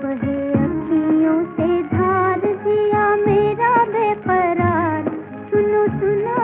बहे अखियों से धार दिया मेरा बेपरार सुनो सुनो